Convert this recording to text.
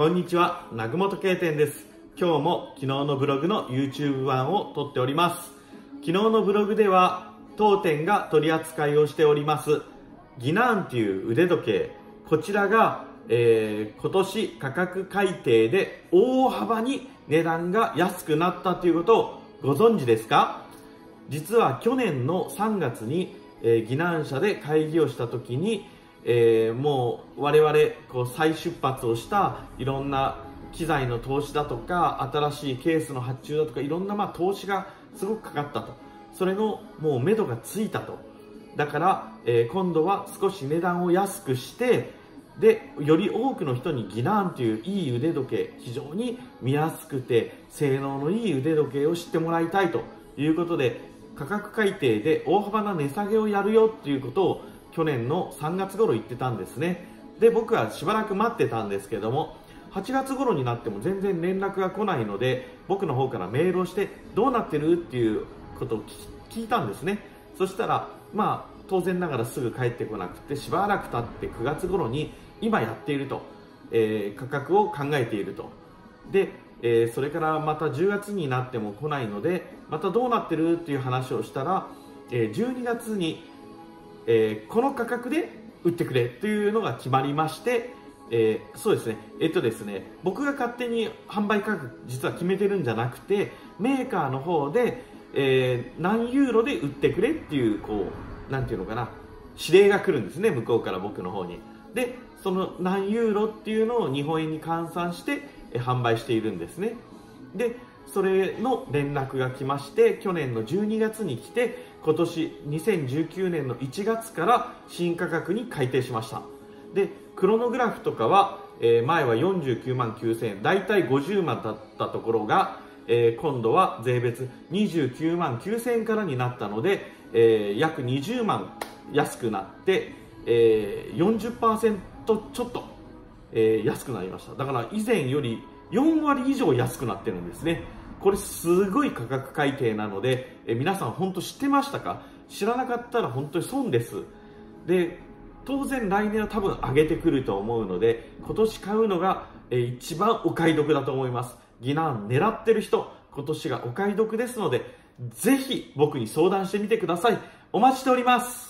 こんにちは、南雲時計店です。今日も昨日のブログの YouTube 版を撮っております。昨日のブログでは当店が取り扱いをしておりますギナーンっていう腕時計こちらが、えー、今年価格改定で大幅に値段が安くなったということをご存知ですか？実は去年の3月に、えー、ギナーン社で会議をした時に、えー、もう我々こう再出発をしたいろんな機材の投資だとか新しいケースの発注だとかいろんなまあ投資がすごくかかったと。それのもう目処がついたと。だから、えー、今度は少し値段を安くしてでより多くの人にギナーンといういい腕時計非常に見やすくて性能のいい腕時計を知ってもらいたいということで価格改定で大幅な値下げをやるよということを去年の3月頃言ってたんですね。で僕はしばらく待ってたんですけども8月頃になっても全然連絡が来ないので僕の方からメールをしてどうなってる？っていうことを聞いたんですね。そしたらまあ当然ながらすぐ帰ってこなくてしばらく経って9月頃に今やっていると、えー、価格を考えていると。で、えー、それからまた10月になっても来ないのでまたどうなってる？っていう話をしたら、えー、12月に、えこの価格で売ってくれというのが決まりましてえー、そうですね、えっとですね、僕が勝手に販売価格実は決めてるんじゃなくて、メーカーの方で、えー、何ユーロで売ってくれっていう、こう、なんていうのかな、指令が来るんですね、向こうから僕の方に。で、その何ユーロっていうのを日本円に換算して、え販売しているんですね。で、それの連絡が来まして、去年の12月に来て、今年2019年の1月から新価格に改定しました。で、クロノグラフとかは、えー、前は49万9000円、だいたい50万だったところが、えー、今度は税別29万9000円からになったので、えー、約20万安くなって、えー、40%ちょっと、えー、安くなりましただから以前より4割以上安くなってるんですねこれすごい価格改定なので、え、皆さん本当知ってましたか？知らなかったら本当に損ですで当然来年は多分上げてくると思うので今年買うのが、え、一番お買い得だと思います疑難狙ってる人、今年がお買い得ですので、ぜひ僕に相談してみてください。お待ちしております。